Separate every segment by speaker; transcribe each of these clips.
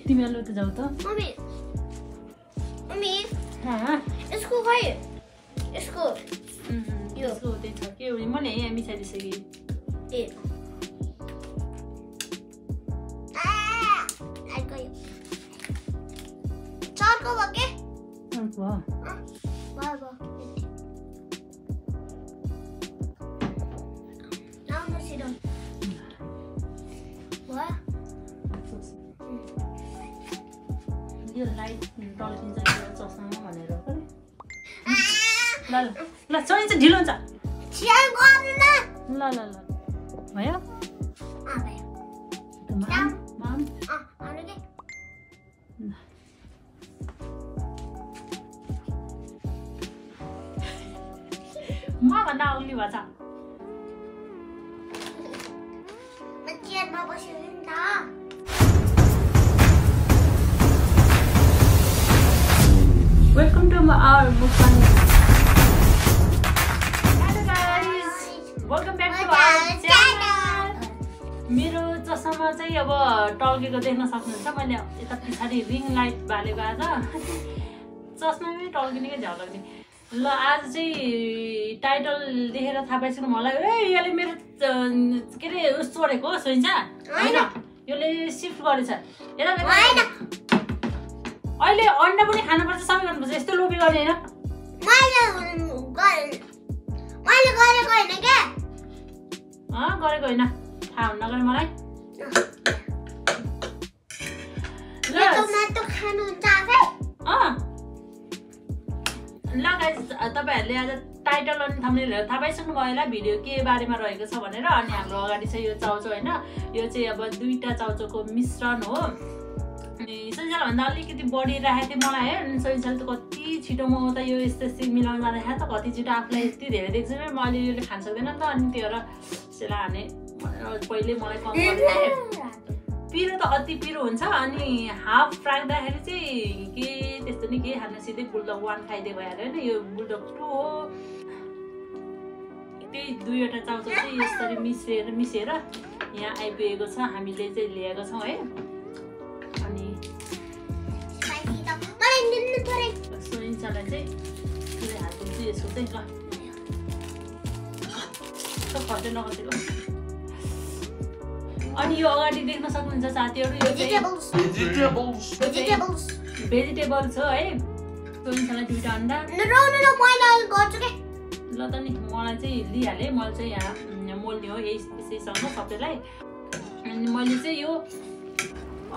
Speaker 1: तिमी अलि उता जाऊ त।
Speaker 2: मम्मी मम्मी
Speaker 1: हाँ।
Speaker 2: यसको खै? यसको। यो।
Speaker 1: यसको त्यही छ के हो? मैले यहाँ मिसाइदिइसकेँ
Speaker 2: ए। भयो के?
Speaker 1: अर्को
Speaker 2: भयो भयो।
Speaker 1: यो लाइट टल्किन्छ चस्मा भनेर। ल ल चाहिन्छ ढिलो हुन्छ। ल ल ल। भयो? मभन्दा अग्ली भएछ। Hello guys welcome back to our channel मेरो चस्मा चाहिँ अब टल्केको देख्न सक्नुहुन्छ। मैले यता पछाडि रिङ लाइट बालेको आज। चस्मामै टल्किने क्या झलक्ने ल आज चाहिँ टाइटल देखेर थाहा पाइसक्नु मलाई ए यसले मेरो के अरे उस चोडेको हो सोइन्छ होइन। यसले सिफ्ट गरेछ। अहिले अन्डा पनि खानुपर्छ सबै गर्नुपर्छ यस्तो लोभी गर्ने होइन।
Speaker 2: गरेको होइन
Speaker 1: थाहा हुन्न गरे मलाई। ल। guys, तपाईँहरूले आज टाइटल अनि थम्बनेलहरू थाहा पाइसक्नु भयो होला भिडियो के बारेमा रहेको छ भनेर अनि हाम्रो अगाडि चाहिँ यो चाउचो होइन यो चाहिँ अब दुईवटा चाउचोको मिश्रण हो। अनि सैन्सालभन्दा अलिकति बढी राखेको थिएँ मलाई है। अनि सैन्साल त कति छिटो म त यो यस्तो यस्तो मिलाउन जाँदाखेरि त कति छिटो आफूलाई यति धेरै देख्छु म अलिअलि खान सक्दैन नि त। अनि त्यो भएर त्यसलाई हाने पहिले मलाई कम पिरो त अति पिरो हुन्छ। अनि हाफ राख्दाखेरि चाहिँ के त्यस्तो नि के खानु सिधै बुल्डक वान खाइदिएको भइहाल्यो होइन यो बुल्डक टू हो। त्यही दुईवटा चाउचाउ चाहिँ यसरी मिसिएर मिसिएर यहाँ आइपुगेको छ। हामीले चाहिँ ल्याएको छौँ है। चाहिँ पुरै हाल्नु चाहिँ यसको चाहिँ ल यसो खर्च नखर्चेको अनि यो अगाडि देख्न सक्नुहुन्छ साथीहरू यो चाहिँ.
Speaker 2: भेजिटेबल्स भेजिटेबल्स
Speaker 1: हो सोइन्चालाई दुइटा अन्डा ल त नि मलाई चाहिँ लिइहालेँ। मैले चाहिँ यहाँ मोल्ने हो यही यसैसँग सबैलाई। अनि मैले चाहिँ यो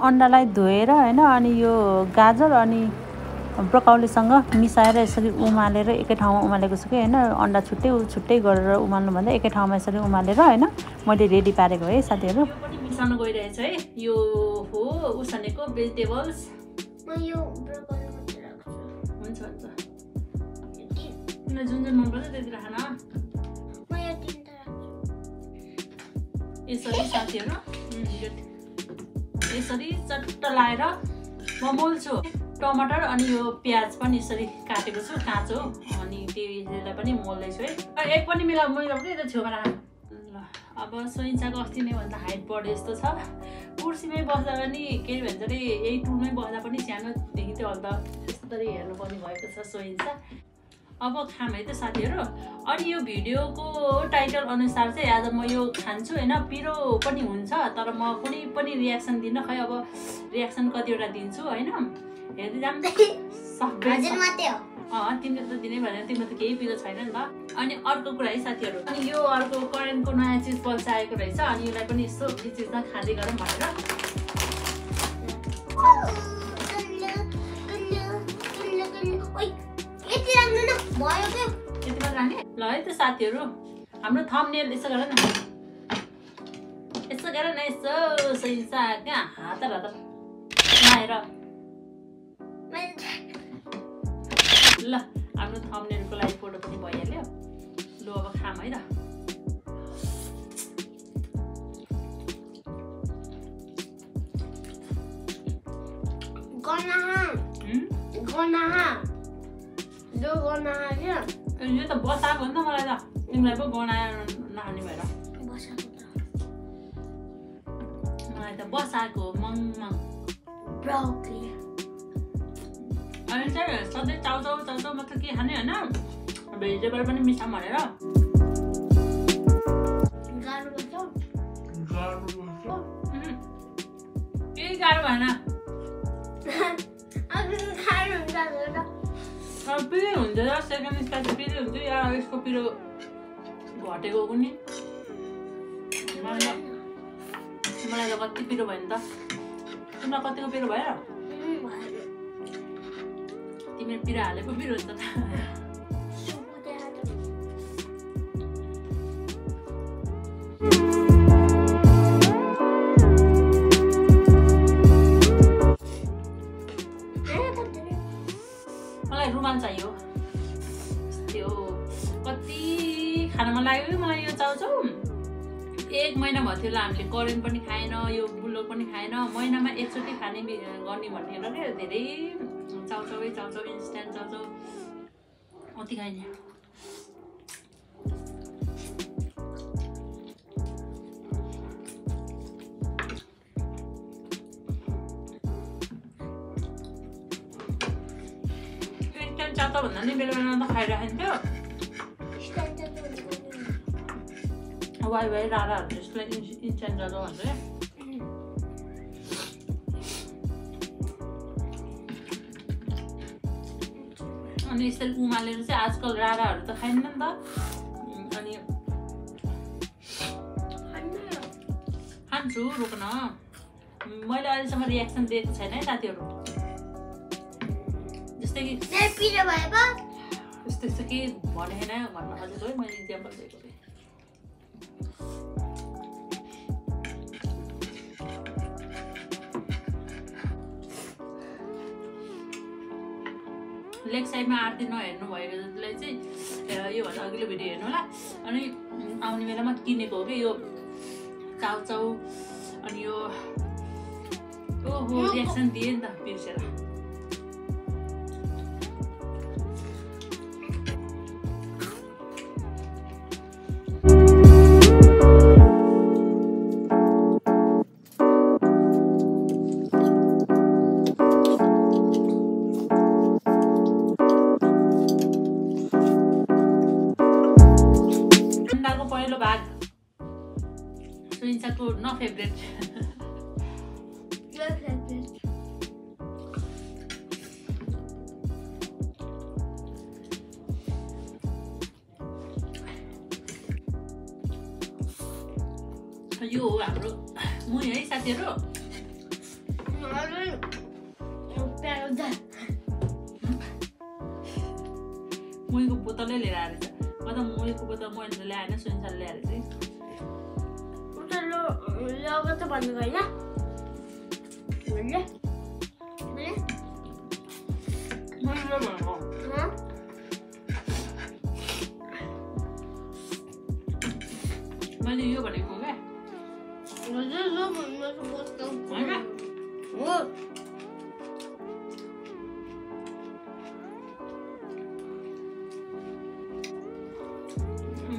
Speaker 1: अन्डालाई धोएर होइन अनि यो गाजर अनि ब्रोकाउलीसँग मिसाएर यसरी उमालेर एकै ठाउँमा उमालेको छु कि होइन? अन्डा छुट्टै छुट्टै गरेर उमाल्नुभन्दा एकै ठाउँमा यसरी उमालेर होइन? मैले रेडी पारेको है साथीहरू। मिसाउनु गइरहेछ है? यो हो उसानेको भेजिटेबल्स हुन्छ तिमीलाई जुन जुन त्यति राख न। यसरी साथीहरू। चट्ट लाएर म मोल्छु टमाटर अनि यो प्याज पनि यसरी काटेको छु काँचो। अनि त्यसलाई पनि मोल्दैछु है। एक पनि मिला कि यता छेउमा राख। ल अब सोइन्चाको अस्ति नै भन्दा हाइट बढे जस्तो छ। कुर्सीमै बस्दा पनि के भन्छ अरे यही टुलमै बस्दा पनि सानो देखिन्थ्यो अहिले त यस्तरी हेर्नुपर्ने भएको छ सोइन्चा अब खाम है त साथीहरू। अनि यो भिडियोको टाइटल अनुसार चाहिँ आज म यो खान्छु होइन? पिरो पनि हुन्छ तर म कुनै पनि रियाक्सन दिन्न खै अब रियाक्सन कतिवटा दिन्छु होइन? हेर्दै
Speaker 2: हजुर मात्रै हो
Speaker 1: अँ तिमीले त दिनै भनेर तिम्रो त केही पिरो छैन नि त अनि अर्को कुरा है साथीहरू अनि यो अर्को करेन्टको नयाँ चिज पल्स आएको रहेछ अनि यसलाई पनि यसो यो चिजमा खाँदै गरौँ भनेर मात्र राख्ने ल है त साथीहरू हाम्रो थम्नेल यसो गर न यसो गर न यसो सैसा कहाँ हात हात लाएर ल हाम्रो थम्नेलको लागि फोटो पनि भइहाल्यो। लु अब खाम है त। यो त बसाएको हो नि त मलाई त। तिमीलाई पो गनाएर नखाने भएर। मलाई त बसाएको मङ मङ चाहिँ सधैँ चाउचाउ चाउचाउ मात्र के खाने होइन भेजिटेबल पनि मिसाम भनेर केही गाह्रो भएन
Speaker 2: हुन्छ
Speaker 1: पिरो र सेकेन्ड स्टार चाहिँ पिरो हुन्छ या यसको पिरो घटेको पनि मलाई त कति पिरो भयो नि त तिमीलाई कतिको पिरो भयो। पिरो हालेको हुन्छ त। मलाई रुमाल चाहियो त्यो कति खान मन लाग्यो मलाई यो चाउचाउ एक महिना भयो थियो हामीले करेन्ट पनि खाएन यो पनि खाएन। महिनामा एकचोटि खाने गर्ने भनेर क्या धेरै चाउचाउै चाउचाउ इन्स्ट्यान्ट चाउचाउ। अति खाइने? चाउचाउ भन्दा नि बेला बेलामा त
Speaker 2: चाहिँ तोडेको।
Speaker 1: वाइ वाइ राराहरू त्यसलाई इन्स्ट्यान्ट चाउचाउ भन्छ क्या अनि यसरी उमालेर चाहिँ आजकल राराहरू त खाइन्न नि त। अनि। खान्छु रोक्न। मैले अहिलेसम्म रियाक्सन दिएको छैन है साथीहरू। जस्तै कि यस्तो यस्तो केही भनेन भन्न खोजेको है मैले इक्जाम्पल दिएको थिएँ लेग साइडमा आरती नहेर्नु जतिलाई चाहिँ योभन्दा अघिल्लो भिडियो हेर्नु होला अनि आउने बेलामा किनेको हो कि यो चाउचाउ अनि यो ओहो रियाक्सन दिएँ नि त बिर्सेर सुइन्साको न फेभरेट
Speaker 2: यो
Speaker 1: हो हाम्रो मुही है साथीहरू। मुहीको बोतलै लिएर आएर म त मुहीको बोतल मैले ल्याएन सुइन्साले ल्याएर चाहिँ
Speaker 2: लो- लोगो त भन्नुको होइन? भन्ने? भन्ने?
Speaker 1: मैले यो भनेको
Speaker 2: हँ?
Speaker 1: मैले यो भनेको क्या
Speaker 2: हजुर, यो हो।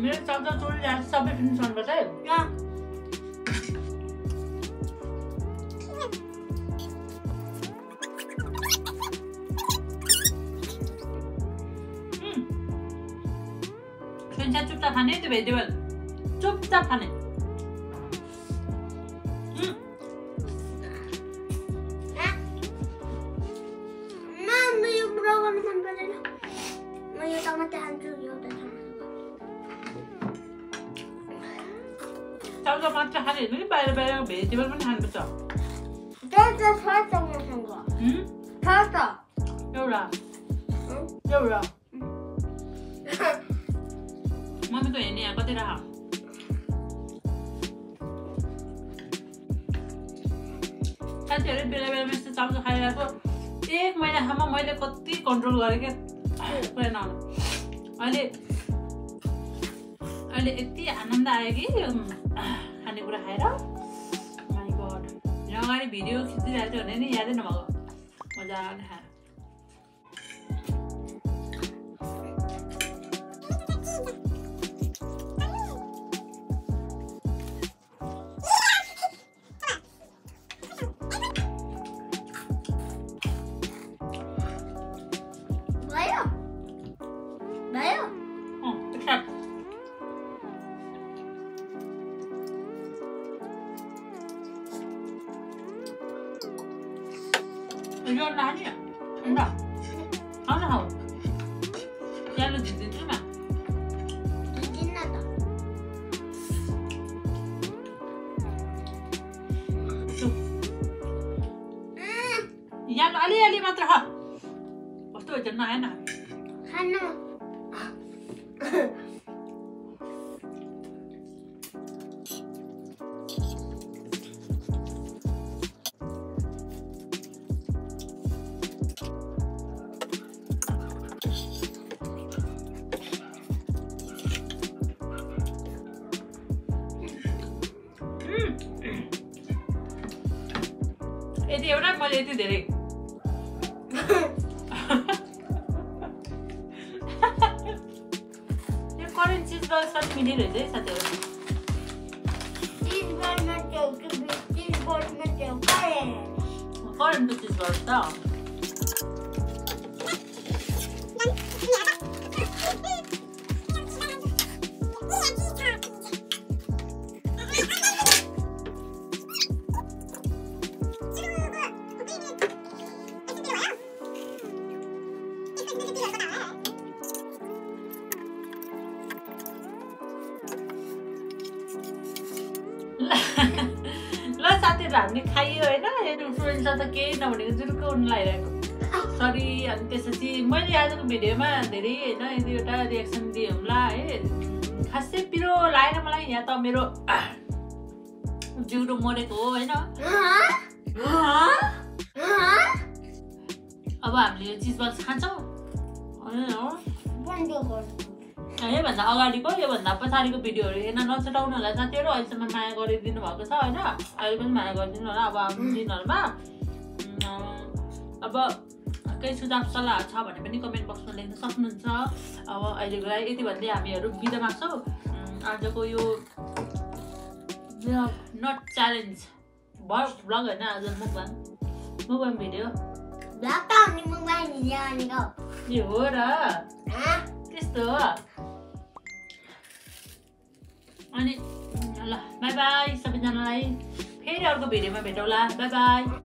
Speaker 1: मेरो चाउचाउ चोरी सबै फिनिस गर्नुपर्छ है
Speaker 2: म यो टमाटर हाल्छु, यो त टमाटर।
Speaker 1: चाउचाउ मात्र खाने होइन कि बाहिर बाहिर भेजिटेबल पनि खानुपर्छ
Speaker 2: त त त।
Speaker 1: एउटा? एउटा मम्मीको हेर्ने यहाँ कति राख साथीहरू बेला बेलामा यस्तो चाउचाउ खाइरहेको एक महिनासम्म मैले कति कन्ट्रोल गरेँ क्या पुरै नआउनु अहिले अहिले यति आनन्द आयो कि खानेकुरा खाएर गड अगाडि भिडियो खिचिरहेको थियो भने नि यादै नभएको मजाले खाएर यो नानी अन्त आउन खाऊ त्यहाँले झिकिदिन्छु न
Speaker 2: दिन्न त उम्,
Speaker 1: यहाँ अलिअलि मात्र ख कस्तो हुन्छ नआएन
Speaker 2: खानु
Speaker 1: यति एउटा मैले यति धेरै यो करेन्ट चिज बल सट मिलिरहेछ है साथीहरू
Speaker 2: चिज बलमा च्याउ कि बिस चिज बलमा च्याउ करेन्ट
Speaker 1: करेन्टको चिज बल त ल साथीहरू हामीले खाइयो होइन हेर्नु फ्रेन्ड्स त केही नभनेको जुरुक्क उन लगाइरहेको सरी अनि त्यसपछि मैले आजको भिडियोमा धेरै होइन दुईवटा रियाक्सन दिएँ होला है। खासै पिरो लागेन मलाई यहाँ त मेरो जिउरो मरेको हो होइन। अब हामीले यो चिज बक्स खान्छौँ योभन्दा अगाडिको योभन्दा पछाडिको भिडियोहरू हेर्न नछुटाउनु होला साथीहरू अहिलेसम्म माया गरिदिनु भएको छ होइन? अहिले पनि माया गरिदिनु होला अब आउने दिनहरूमा अब केही सुझाव सल्लाह छ भने पनि कमेन्ट बक्समा लेख्न सक्नुहुन्छ। अब अहिलेको लागि यति भन्दै हामीहरू बिदा माग्छौँ। आजको यो नट च्यालेन्ज भयो भ्लग होइन आज मुखबाङ मुखबाङ भिडियो। हो र? त्यस्तो। हो अनि ल बाई बाई सबैजनालाई फेरि अर्को भिडियोमा भेटौँला बाई बाई।